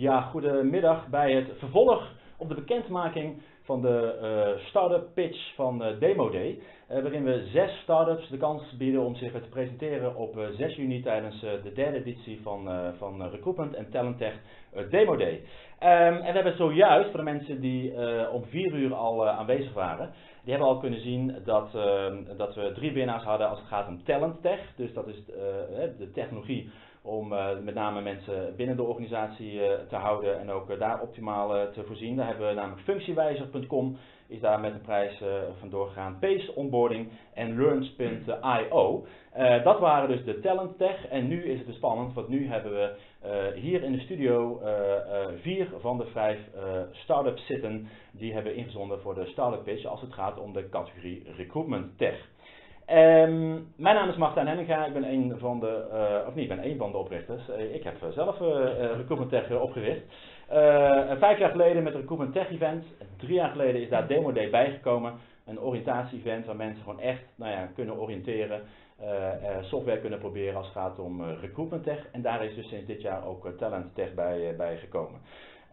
Ja, goedemiddag bij het vervolg op de bekendmaking van de uh, start-up pitch van uh, Demo Day. Uh, waarin we zes start-ups de kans bieden om zich te presenteren op 6 juni tijdens de derde editie van, van Recruitment en Talent Tech Demo Day. Um, en we hebben zojuist, voor de mensen die om vier uur al aanwezig waren, die hebben al kunnen zien dat, ehm, dat we drie winnaars hadden als het gaat om Talent Tech. Dus dat is de technologie om uh, met name mensen binnen de organisatie uh, te houden en ook uh, daar optimaal te voorzien. Daar hebben we namelijk functiewijzer.com is daar met een prijs vandoor gegaan. Pace Onboarding en Learns.io. dat waren dus de Talent Tech en nu is het dus spannend, want nu hebben we hier in de studio vier van de vijf startups zitten die hebben ingezonden voor de startup pitch als het gaat om de categorie Recruitment Tech. Um, mijn naam is Martijn Henninga, ik ben een van de, uh, of niet, ik ben een van de oprichters. Uh, ik heb zelf uh, Recruitment Tech opgericht. vijf jaar geleden met Recruitment Tech Event, drie jaar geleden is daar Demo Day bijgekomen. Een oriëntatie-event waar mensen gewoon echt nou ja, kunnen oriënteren, software kunnen proberen als het gaat om Recruitment Tech. En daar is dus sinds dit jaar ook Talent Tech bij, bij gekomen.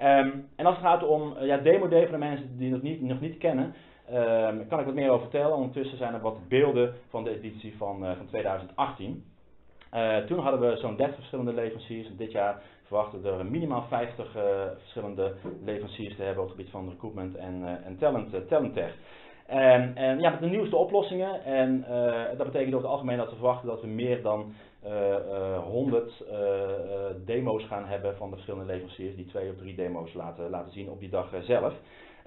Um, en als het gaat om ja, Demo Day voor de mensen die het niet, nog niet kennen, Um, kan ik wat meer over vertellen. Ondertussen zijn er wat beelden van de editie van, uh, van 2018. Uh, toen hadden we zo'n 30 verschillende leveranciers. dit jaar verwachten we er minimaal 50 uh, eh, verschillende leveranciers te hebben op het gebied van recruitment en, en talent, talent. En, en, ja, met de nieuwste oplossingen. En dat betekent over het algemeen dat we verwachten dat we meer dan 100 demo's gaan hebben van de verschillende leveranciers. Die twee of drie demo's laten, laten zien op die dag zelf.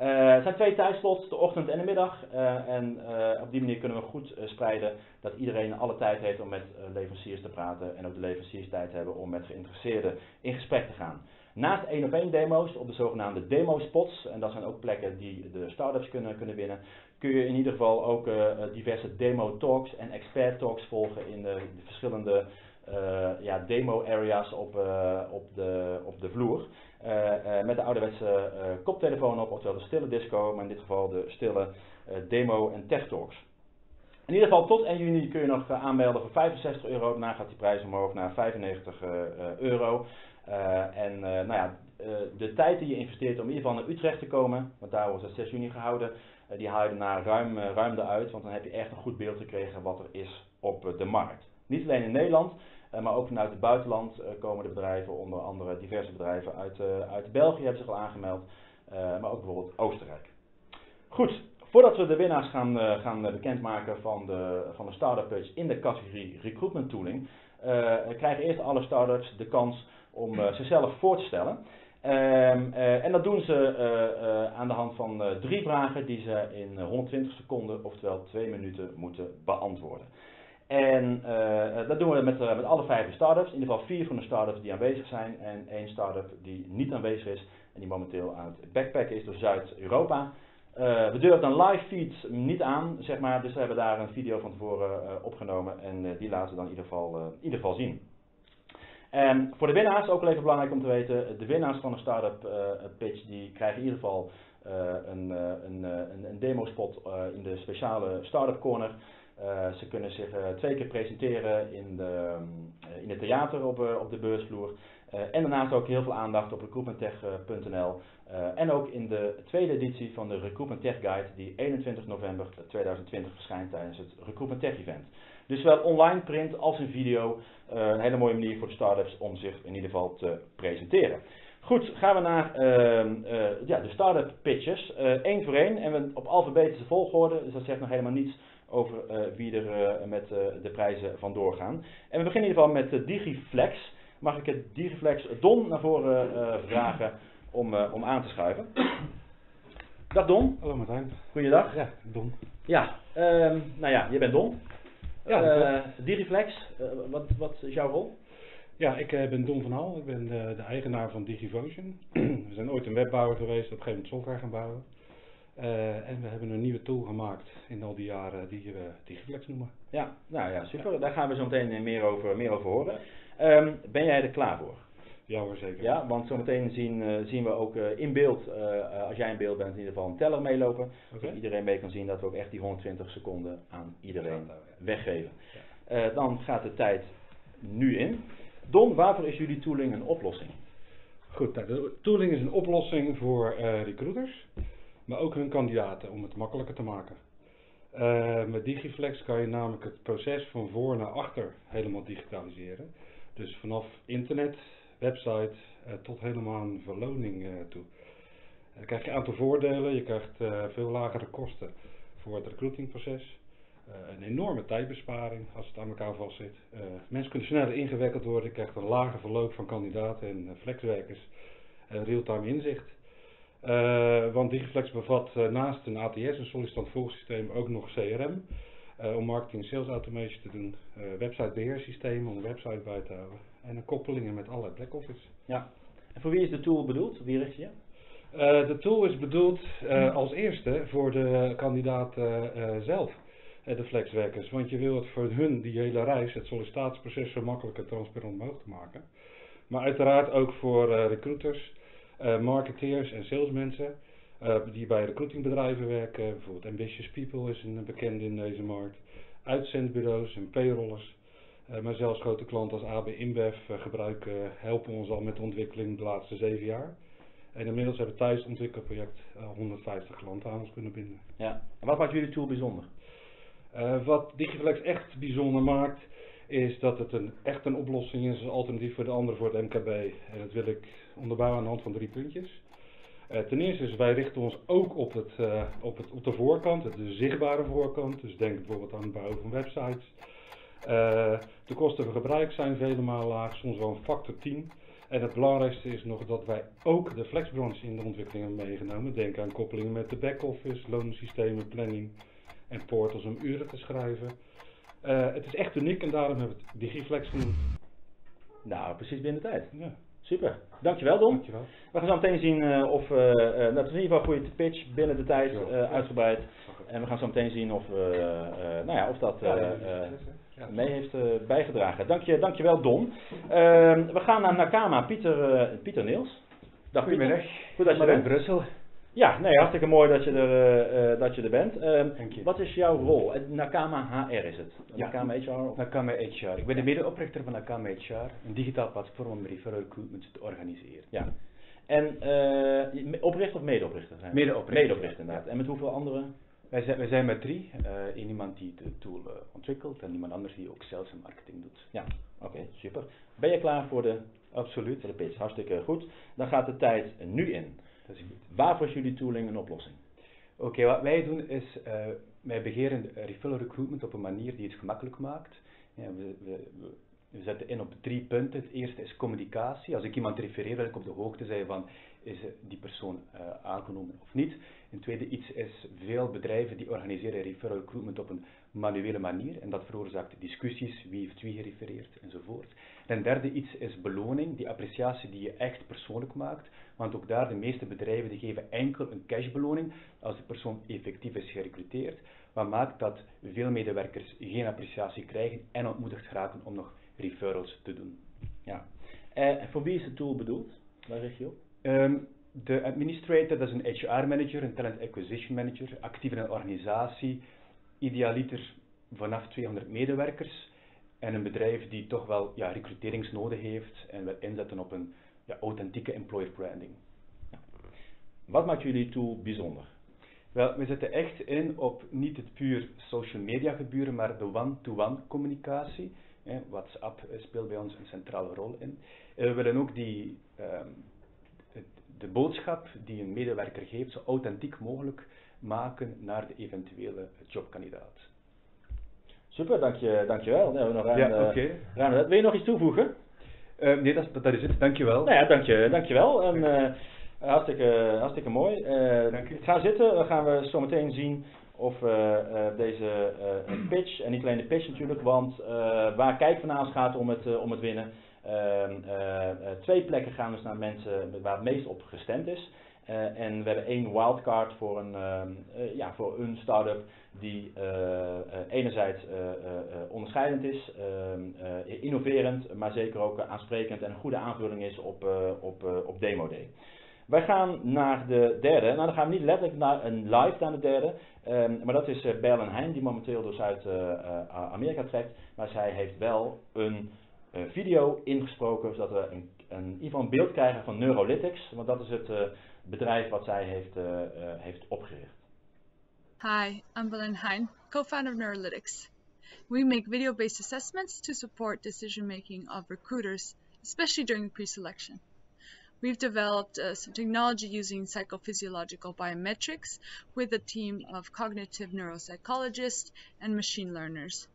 Uh, het zijn twee tijdslots, de ochtend en de middag. En op die manier kunnen we goed spreiden dat iedereen alle tijd heeft om met leveranciers te praten. En ook de leveranciers tijd hebben om met geïnteresseerden in gesprek te gaan. Naast één op één demo's op de zogenaamde demo spots, en dat zijn ook plekken die de startups kunnen, kunnen winnen, kun je in ieder geval ook diverse demo talks en expert talks volgen in de, de verschillende ja, demo areas op, op, de, op de vloer. Met de ouderwetse koptelefoon op, oftewel de stille disco, maar in dit geval de stille demo en tech talks. In ieder geval tot 1 juni kun je nog aanmelden voor 65 euro, daarna gaat die prijs omhoog naar 95 euro. en nou ja, de tijd die je investeert om in ieder geval naar Utrecht te komen, want daar wordt het 6 juni gehouden, die haal je daarna ruim, ruim eruit, want dan heb je echt een goed beeld gekregen wat er is op de markt. Niet alleen in Nederland, maar ook vanuit het buitenland komen de bedrijven, onder andere diverse bedrijven uit, uit België hebben zich al aangemeld, maar ook bijvoorbeeld Oostenrijk. Goed, voordat we de winnaars gaan, gaan bekendmaken van de, van de Startup Pitch in de categorie Recruitment Tooling, krijgen eerst alle startups de kans om zichzelf voor te stellen. Um, en dat doen ze aan de hand van drie vragen die ze in 120 seconden, oftewel twee minuten, moeten beantwoorden. En dat doen we met, met alle vijf de startups. In ieder geval vier van de startups die aanwezig zijn en één startup die niet aanwezig is en die momenteel aan het backpacken is door Zuid-Europa. We durven dan live feeds niet aan, zeg maar, dus we hebben daar een video van tevoren opgenomen en die laten we dan in ieder geval, in ieder geval zien. En voor de winnaars, ook wel even belangrijk om te weten, de winnaars van de startup pitch die krijgen in ieder geval een, een, een, een demo spot in de speciale startup corner. Ze kunnen zich twee keer presenteren in, de, in het theater op, op de beursvloer. en daarnaast ook heel veel aandacht op recruitmenttech.nl. en ook in de tweede editie van de Recruitment Tech Guide, die 21 november 2020 verschijnt tijdens het Recruitment Tech Event. Dus zowel online, print als in video. een hele mooie manier voor de startups om zich in ieder geval te presenteren. Goed, gaan we naar ehm, ja, de startup pitches. Eén voor één en we op alfabetische volgorde, dus dat zegt nog helemaal niets over uh, wie er uh, met uh, de prijzen vandoor gaan. En we beginnen in ieder geval met Digiflex. Mag ik het Digiflex Don naar voren vragen om, om aan te schuiven? Dag Don. Hallo Martijn. Goeiedag. Ja, Don. Ja, um, nou ja, je bent Don. Ja, Digiflex, wat, wat is jouw rol? Ja, ik ben Don van Hal. Ik ben de, de eigenaar van Digivotion. we zijn ooit een webbouwer geweest, op een gegeven moment software gaan bouwen. Uh, en we hebben een nieuwe tool gemaakt in al die jaren die we Digiflex noemen. Ja, nou ja, super. Ja. Daar gaan we zo meteen meer over, meer over horen. Um, ben jij er klaar voor? Ja hoor, zeker. Ja, want zometeen zien, uh, zien we ook uh, in beeld, als jij in beeld bent, in ieder geval een teller meelopen. Okay. Zodat iedereen mee kan zien dat we ook echt die 120 seconden aan iedereen ja, weggeven. Ja. dan gaat de tijd nu in. Don, waarvoor is jullie tooling een oplossing? Goed, nou, de tooling is een oplossing voor eh, recruiters, maar ook hun kandidaten om het makkelijker te maken. Uh, met Digiflex kan je namelijk het proces van voor naar achter helemaal digitaliseren. Dus vanaf internet, website uh, tot helemaal een verloning toe. Dan krijg je een aantal voordelen. Je krijgt veel lagere kosten voor het recruitingproces. een enorme tijdbesparing als het aan elkaar vastzit. mensen kunnen sneller ingewikkeld worden. Je krijgt een lager verloop van kandidaten en flexwerkers. real-time inzicht. Want Digiflex bevat naast een ATS, een sollicitant volgsysteem, ook nog CRM. Om marketing en sales automation te doen. websitebeheersystemen om een website bij te houden. En een koppelingen met alle back-office. Ja. En voor wie is de tool bedoeld? Wie richt je? de tool is bedoeld als eerste voor de kandidaat zelf. de flexwerkers. Want je wil het voor hun, die hele reis, het sollicitatieproces zo makkelijk en transparant mogelijk maken. Maar uiteraard ook voor recruiters uh, marketeers en salesmensen uh, die bij recruitingbedrijven werken. Bijvoorbeeld Ambitious People is een bekende in deze markt. Uitzendbureaus en payrollers. Uh, maar zelfs grote klanten als AB InBev gebruiken, helpen ons al met de ontwikkeling de laatste zeven jaar. En inmiddels hebben we tijdens het ontwikkelproject 150 klanten aan ons kunnen binden. Ja. En wat maakt jullie tool bijzonder? wat Digiflex echt bijzonder maakt, is dat het een, echt een oplossing is als alternatief voor de andere voor het MKB. En dat wil ik onderbouwen aan de hand van drie puntjes. Uh, ten eerste is wij richten ons ook op, het, uh, op, het, op de voorkant, de zichtbare voorkant. Dus denk bijvoorbeeld aan het bouwen van websites. Uh, de kosten van gebruik zijn vele malen laag, soms wel een factor 10. En het belangrijkste is nog dat wij ook de flexbranche in de ontwikkeling hebben meegenomen. Denk aan koppelingen met de back-office, loonsystemen, planning en portals om uren te schrijven. Uh, het is echt uniek en daarom hebben we het Digiflex genoemd. Nou, precies binnen tijd. Ja. Super. Dankjewel Don. Dankjewel. We gaan zo meteen zien uh, of, uh, uh, dat is in ieder geval een goede pitch binnen de tijd uitgebreid. En we gaan zo meteen zien of, nou ja, of dat mee heeft bijgedragen. Dank je, dankjewel Don. Ehm, we gaan naar Nakama, Pieter, Pieter Niels. Dag Goedemiddag. Goed dat je bent. in Brussel. Ja, nee, hartstikke mooi dat je er, uh, dat je er bent. Uh, wat is jouw rol? Nakama HR is het? Ja, Nakama HR? Nakama HR. Ik ben de medeoprichter van Nakama HR, een digitaal platform om referral recruitment te organiseren. Ja. En uh, oprichter of medeoprichter? Medeoprichter. Medeoprichter, inderdaad. En met hoeveel anderen? Wij zijn, wij zijn met drie. Eén iemand die de tool ontwikkelt en iemand anders die ook sales en marketing doet. Ja, oké, super. Ben je klaar voor de, Absoluut. voor de pitch? Hartstikke goed. Dan gaat de tijd nu in. Waarvoor is jullie tooling een oplossing? Oké, wat wij doen is, uh, wij begeren referral recruitment op een manier die het gemakkelijk maakt. Ja, we, we, we, zetten in op drie punten. Het eerste is communicatie. Als ik iemand refereer, wil ik op de hoogte zijn van is die persoon uh, aangenomen of niet. Een tweede iets is, veel bedrijven die organiseren referral recruitment op een manuele manier en dat veroorzaakt discussies, wie heeft wie gerefereerd enzovoort. En een derde iets is beloning, die appreciatie die je echt persoonlijk maakt, want ook daar de meeste bedrijven die geven enkel een cashbeloning als de persoon effectief is gerecruiteerd, wat maakt dat veel medewerkers geen appreciatie krijgen en ontmoedigd geraken om nog referrals te doen. Ja. En eh, voor wie is de tool bedoeld? Waar richt je op? Um, de administrator, dat is een HR manager, een talent acquisition manager, actief in een organisatie, idealiter vanaf 200 medewerkers en een bedrijf die toch wel ja, recruteringsnoden heeft en wil inzetten op een ja, authentieke employer branding. Wat maakt jullie tool bijzonder? Wel, we zetten echt in op niet het puur social media gebeuren, maar de one-to-one communicatie. WhatsApp speelt bij ons een centrale rol in. We willen ook die, um, de boodschap die een medewerker geeft zo authentiek mogelijk maken naar de eventuele jobkandidaat. Super, dank je, dankjewel. Ja, nog ja oké. Okay. Wil je nog iets toevoegen? Uh, nee, dat, dat, is het. Dankjewel. Nou ja, dank je, dankjewel. En, uh, hartstikke, hartstikke mooi. Uh, dank Ga zitten, dan gaan we zo meteen zien of deze pitch, en niet alleen de pitch natuurlijk, want waar Kijk vanavond gaat om het, om het winnen. Ehm, twee plekken gaan dus naar mensen waar het meest op gestemd is. Uh, en we hebben één wildcard voor een, uh, ja, voor een start-up die enerzijds onderscheidend is, ehm, innoverend, maar zeker ook aansprekend en een goede aanvulling is op, op, op Demo Day. Wij gaan naar de derde. Nou, dan gaan we niet letterlijk naar een live naar de derde. Um, maar dat is uh, Berlin Heijn, die momenteel dus uit uh, uh, Amerika trekt. Maar zij heeft wel een video ingesproken, zodat we een een, een beeld krijgen van Neurolytics, want dat is het bedrijf wat zij heeft, heeft opgericht. Hi, I'm Belen Hein, co-founder of Neurolytics. We make video-based assessments to support decision making of recruiters, especially during pre-selection. We've developed uh, some technology using psychophysiological biometrics with a team of cognitive neuropsychologists and machine learners.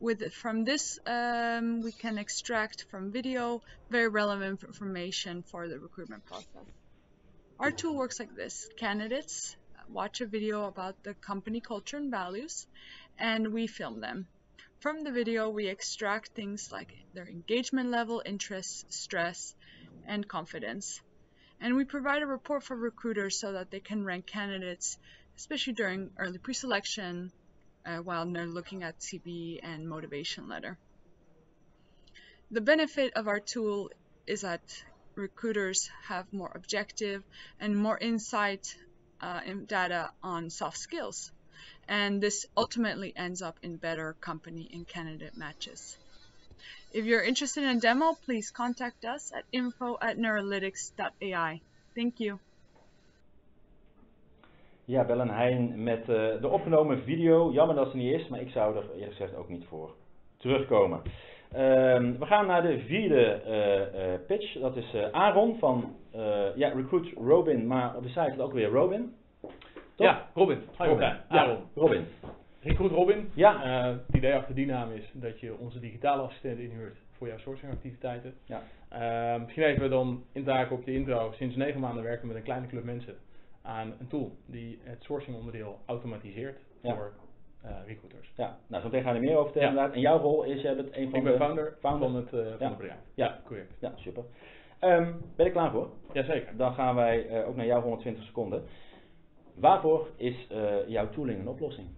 With, from this, um, we can extract from video very relevant information for the recruitment process. Our tool works like this. Candidates watch a video about the company culture and values, and we film them. From the video, we extract things like their engagement level, interest, stress, and confidence. And we provide a report for recruiters so that they can rank candidates, especially during early pre-selection, uh, while they're looking at CV and motivation letter. The benefit of our tool is that recruiters have more objective and more insight uh, data on soft skills. And this ultimately ends up in better company and candidate matches. If you're interested in a demo, please contact us at info at neurolytics.ai. Thank you. Ja, Bellen Hein met uh, de opgenomen video. Jammer dat ze niet is, maar ik zou er eerlijk gezegd ook niet voor terugkomen. Um, we gaan naar de vierde uh, uh, pitch. Dat is Aaron van ja, Recruit Robin, maar op de site is ook weer Robin. Ja, Robin. Hi, Robin. Ja, Aaron. Robin. Recruit Robin. Ja. Het idee achter die naam is dat je onze digitale assistent inhuurt voor jouw sourcingactiviteiten. Ja. Uh, misschien even we dan in taak op de intro. Sinds negen maanden werken we met een kleine club mensen aan een tool die het sourcing onderdeel automatiseert voor uh, recruiters. Ja, nou zo meteen gaan we er meer over vertellen ja. inderdaad. En jouw rol is, jij bent een van Ik de... ben founder, founder. van het, uh, van ja. het bedrijf. Ja, correct. Ja, super. Um, ben je klaar voor? Jazeker. Dan gaan wij uh, ook naar jouw 120 seconden. Waarvoor is jouw tooling een oplossing?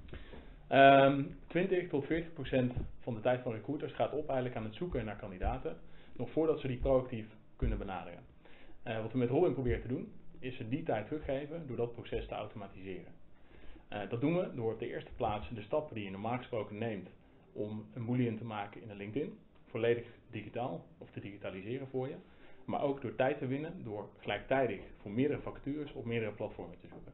Um, 20 tot 40 procent van de tijd van recruiters gaat op eigenlijk aan het zoeken naar kandidaten, nog voordat ze die proactief kunnen benaderen. Uh, wat we met Robin proberen te doen, is ze die tijd teruggeven door dat proces te automatiseren. Uh, dat doen we door op de eerste plaats de stappen die je normaal gesproken neemt om een boolean te maken in een LinkedIn, volledig digitaal of te digitaliseren voor je. Maar ook door tijd te winnen door gelijktijdig voor meerdere vacatures op meerdere platformen te zoeken.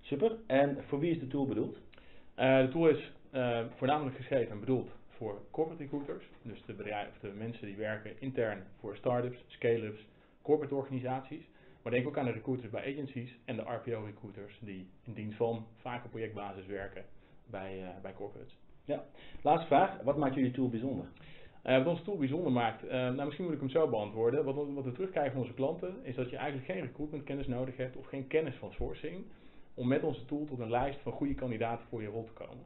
Super. En voor wie is de tool bedoeld? Uh, de tool is uh, voornamelijk geschreven en bedoeld voor corporate recruiters. Dus de, bedrijven, of de mensen die werken intern voor start-ups, scale-ups, corporate organisaties. Maar denk ook aan de recruiters bij agencies en de RPO recruiters die in dienst van vaak op projectbasis werken bij, uh, bij corporates. Ja, laatste vraag. Wat maakt jullie tool bijzonder? Uh, wat onze tool bijzonder maakt, uh, nou misschien moet ik hem zo beantwoorden. Wat, wat we terugkrijgen van onze klanten is dat je eigenlijk geen recruitment kennis nodig hebt of geen kennis van sourcing om met onze tool tot een lijst van goede kandidaten voor je rol te komen.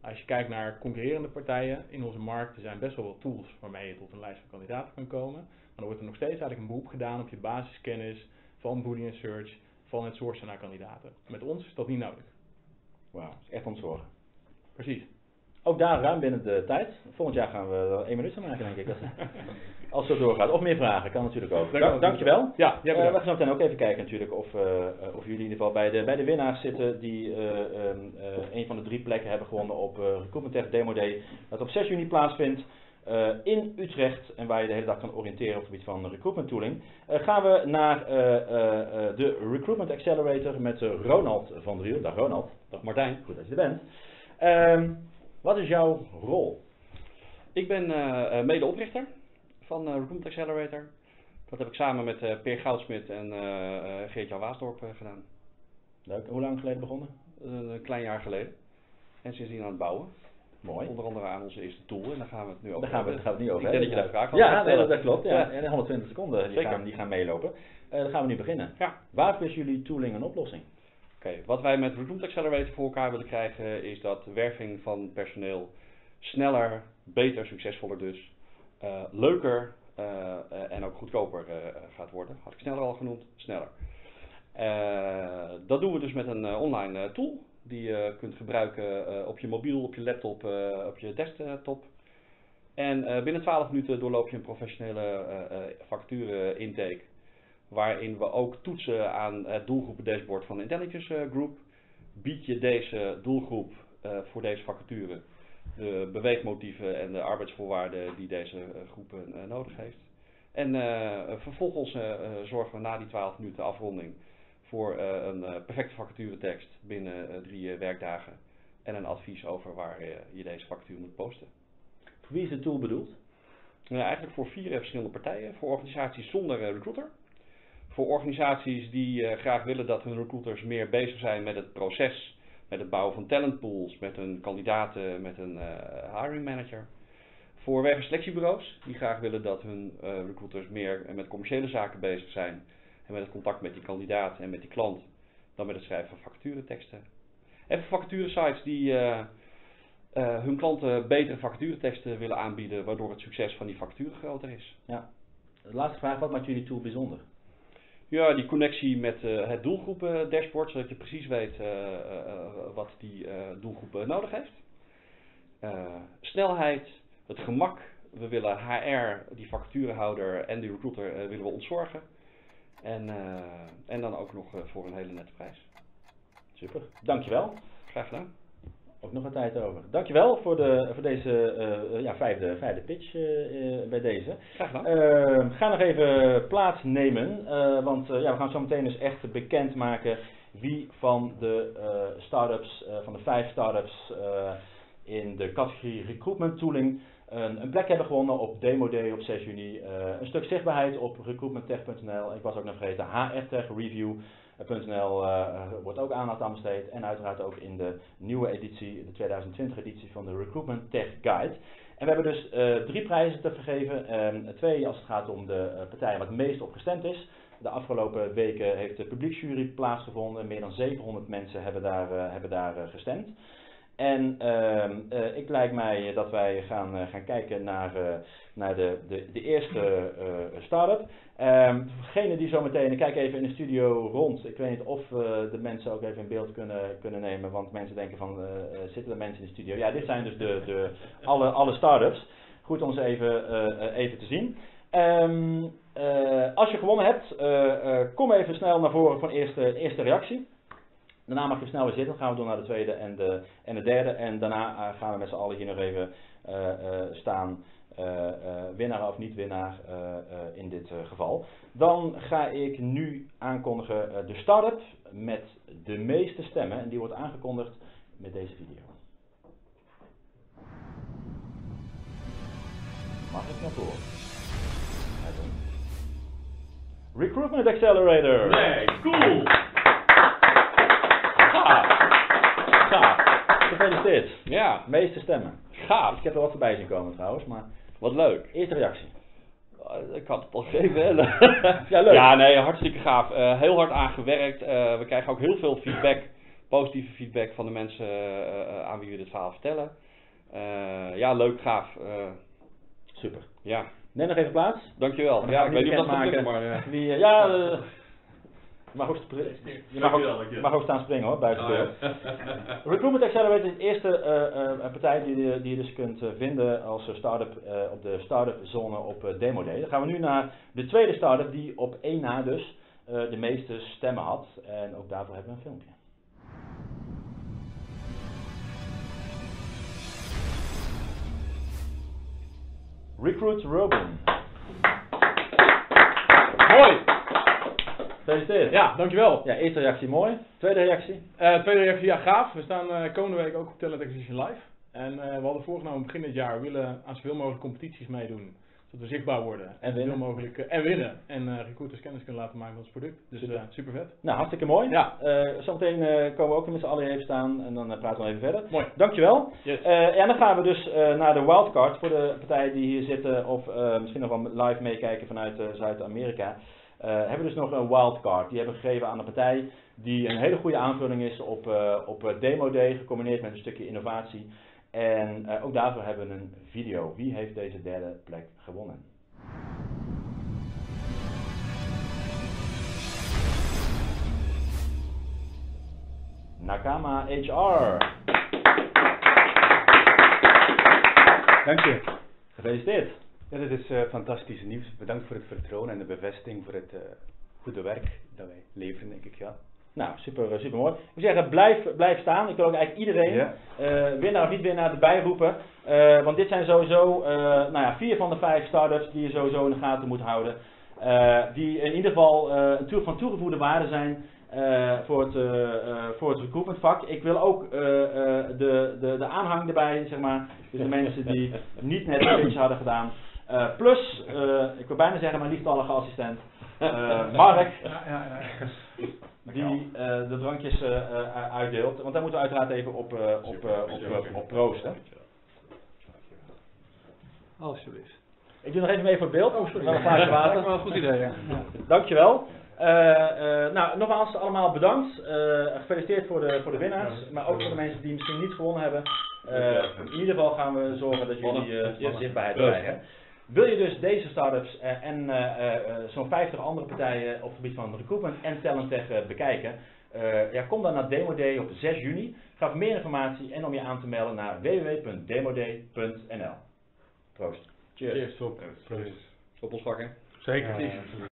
Als je kijkt naar concurrerende partijen in onze markt, er zijn best wel wat tools waarmee je tot een lijst van kandidaten kan komen. Maar dan wordt er nog steeds eigenlijk een beroep gedaan op je basiskennis van Boolean Search, van het sourcen naar kandidaten. Met ons is dat niet nodig. Wauw, is echt ontzorgen. Precies. Ook daar ruim binnen de tijd. Volgend jaar gaan we er één minuut van maken, denk ik. Als het doorgaat. Of meer vragen, kan natuurlijk ook. Dank, dankjewel. Ja, ja uh, we gaan zo meteen ook even kijken natuurlijk of, uh, of jullie in ieder geval bij de, bij de winnaars zitten die uh, um, een van de drie plekken hebben gewonnen op uh, Recruitment Tech Demo Day. Dat op 6 juni plaatsvindt. Uh, in Utrecht en waar je de hele dag kan oriënteren op het gebied van recruitment tooling, uh, gaan we naar uh, de Recruitment Accelerator met Ronald van Driel. Dag Ronald. Dag Martijn. Goed dat je er bent. Ehm, wat is jouw rol? Ik ben medeoprichter van Recruitment Accelerator. Dat heb ik samen met Peer Goudsmit en Geert-Jan Waasdorp gedaan. Leuk. Hoe lang geleden begonnen? een klein jaar geleden. En sindsdien aan het bouwen. Mooi. Onder andere aan onze eerste tool. En daar gaan we het nu over Daar gaan we, gaan we het niet over Ik denk dat je daar vraag Ja, nee, dat klopt. Ja. En 120 seconden die gaan, die gaan meelopen. Uh, dan gaan we nu beginnen. Ja. Waarvoor is jullie tooling een oplossing? Oké, okay, wat wij met Recruitment Accelerator voor elkaar willen krijgen is dat werving van personeel sneller, beter, succesvoller dus, uh, leuker uh, uh, en ook goedkoper gaat worden. Had ik sneller al genoemd, sneller. dat doen we dus met een online tool die je kunt gebruiken uh, op je mobiel, op je laptop, uh, op je desktop. En binnen 12 minuten doorloop je een professionele vacature intake. Waarin we ook toetsen aan het doelgroepen dashboard van de Intelligence Group. Bied je deze doelgroep voor deze vacature de beweegmotieven en de arbeidsvoorwaarden die deze groep nodig heeft. En eh, vervolgens eh, eh, zorgen we na die 12 minuten afronding voor eh, een eh, perfecte vacaturetekst binnen eh, drie werkdagen. En een advies over waar je deze vacature moet posten. Voor wie is de tool bedoeld? Nou, eigenlijk voor vier verschillende partijen. Voor organisaties zonder recruiter. Voor organisaties die graag willen dat hun recruiters meer bezig zijn met het proces. Met het bouwen van talentpools, met hun kandidaten, met een hiring manager. Voor werk- en selectiebureaus die graag willen dat hun recruiters meer met commerciële zaken bezig zijn. En met het contact met die kandidaat en met die klant. Dan met het schrijven van vacatureteksten. En voor vacaturesites die eh, eh, hun klanten betere vacatureteksten willen aanbieden, waardoor het succes van die vacature groter is. Ja. De laatste vraag, wat maakt jullie tool bijzonder? Ja, die connectie met eh, het doelgroepen dashboard, zodat je precies weet wat die doelgroep nodig heeft. Snelheid, het gemak. We willen HR, die vacaturehouder en die recruiter willen we ontzorgen. En, eh, en dan ook nog eh, voor een hele nette prijs. Super, dankjewel. Graag gedaan. Ook nog wat tijd over. Dankjewel voor, de, voor deze eh, ja, vijfde, vijfde pitch bij deze. Graag gedaan. Uh, ga nog even plaatsnemen, uh, want uh, ja, we gaan zo meteen dus echt bekendmaken wie van de uh, start-ups, van de vijf start-ups in de categorie recruitment tooling een, een, plek hebben gewonnen op Demo Day op 6 juni. een stuk zichtbaarheid op recruitmenttech.nl. Ik was ook nog vergeten, hrtechreview.nl wordt ook aandacht aan besteed. En uiteraard ook in de nieuwe editie, de 2020 editie van de Recruitment Tech Guide. En we hebben dus drie prijzen te vergeven. Um, twee als het gaat om de partij waar het meest op gestemd is. De afgelopen weken heeft de publieksjury plaatsgevonden. Meer dan 700 mensen hebben daar, hebben daar gestemd. En uh, ik lijkt mij dat wij gaan, gaan kijken naar, naar de, de, de eerste start-up. Um, Degene die zo meteen, ik kijk even in de studio rond. Ik weet niet of de mensen ook even in beeld kunnen, kunnen nemen. Want mensen denken van, zitten er mensen in de studio? Ja, dit zijn dus de, de, alle, alle start-ups. Goed om ze even, even te zien. Uh, als je gewonnen hebt, kom even snel naar voren voor eerste, eerste reactie. Daarna mag je snel weer zitten, dan gaan we door naar de tweede en de, en de derde. En daarna gaan we met z'n allen hier nog even staan, winnaar of niet winnaar in dit geval. Dan ga ik nu aankondigen de start-up met de meeste stemmen. En die wordt aangekondigd met deze video. Mag ik naar voren? Recruitment Accelerator. Nee, cool. Gaaf. Gaaf. Gefeliciteerd. Ja, Meeste stemmen. gaaf. Ik heb er wat voorbij zien komen trouwens, maar Wat leuk. eerste reactie. Uh, Ik had het al gegeven. Ja, leuk. Ja, nee, hartstikke gaaf. Eh, heel hard aangewerkt. Eh, we krijgen ook heel veel feedback, positieve feedback van de mensen eh, eh, aan wie we dit verhaal vertellen. Eh, ja, leuk, gaaf. Eh, Super. ja, Neem nog even plaats. dankjewel. Dan Ja, ik we weet niet of dat lukken, maar... eh, Wie, eh, ja, eh, je mag ook, spri- je mag ook, Dankjewel, dankjewel. je mag ook staan springen hoor, buiten Oh, beeld. Recruitment Accelerator is de eerste eh, eh, partij die, je- die je dus kunt eh, vinden als start-up eh, op de start-up zone op eh, Demo Day. Dan gaan we nu naar de tweede start-up die op één na dus eh, de meeste stemmen had. En ook daarvoor hebben we een filmpje. Recruit Robin. Mooi. Gefeliciteerd. Ja, dankjewel. Ja, eerste reactie mooi. Tweede reactie. Eh, tweede reactie, ja gaaf. We staan eh, komende week ook op Talent Acquisition Live. En eh, we hadden voorgenomen begin dit jaar, we willen aan zoveel mogelijk competities meedoen. Zodat we zichtbaar worden. En winnen. Zoveel mogelijk, en winnen. En recruiters kennis kunnen laten maken van ons product. Dus Super. vet. Nou, hartstikke mooi. Ja. Zometeen komen we ook met z'n allen even staan en dan praten we even verder. Mooi. Dankjewel. Yes. En dan gaan we dus naar de wildcard voor de partijen die hier zitten of misschien nog wel live meekijken vanuit Zuid-Amerika. Eh, hebben dus nog een wildcard. Die hebben we gegeven aan een partij die een hele goede aanvulling is op, eh, op eh, Demo Day, gecombineerd met een stukje innovatie. En ook daarvoor hebben we een video. Wie heeft deze derde plek gewonnen? Nakama HR. Dank je. Gefeliciteerd. Ja, dit is eh, fantastisch nieuws. Bedankt voor het vertrouwen en de bevestiging voor het eh, goede werk dat wij leveren, denk ik. Ja. Nou, super, eh, super mooi. Ik moet zeggen, blijf, blijf staan. Ik wil ook eigenlijk iedereen, Ja. winnaar of niet winnaar, erbij roepen. Want dit zijn sowieso nou ja, vier van de vijf start-ups die je sowieso in de gaten moet houden. Die in ieder geval een toer van toegevoegde waarde zijn voor, het, voor het recruitment vak. Ik wil ook de, de, de aanhang erbij, zeg maar. Dus de mensen die niet net pitch hadden gedaan. Eh, plus, eh, ik wil bijna zeggen mijn lieftallige assistent, eh, Mark, Ja, ja, ja. die eh, de drankjes eh, eh, uitdeelt. Want daar moeten we uiteraard even op, eh, op, eh, op, op, op proosten. Alsjeblieft. Ik doe nog even mee voor het beeld. Oh, sorry. Wel een glaasje me water. wel een goed idee, ja. Dankjewel. Eh, eh, nou, nogmaals allemaal bedankt. Eh, gefeliciteerd voor de, voor de winnaars. Maar ook voor de mensen die misschien niet gewonnen hebben. Eh, in ieder geval gaan we zorgen dat jullie eh, wat zichtbaarheid krijgen. Wil je dus deze startups eh, en eh, eh, eh, zo'n 50 andere partijen op het gebied van recruitment en talent eh, bekijken? Eh, ja, kom dan naar Demo Day op 6 juni. Ga voor meer informatie en om je aan te melden naar www.demoday.nl. Proost. Cheers. Op ons vak, hè? Zeker. Ja,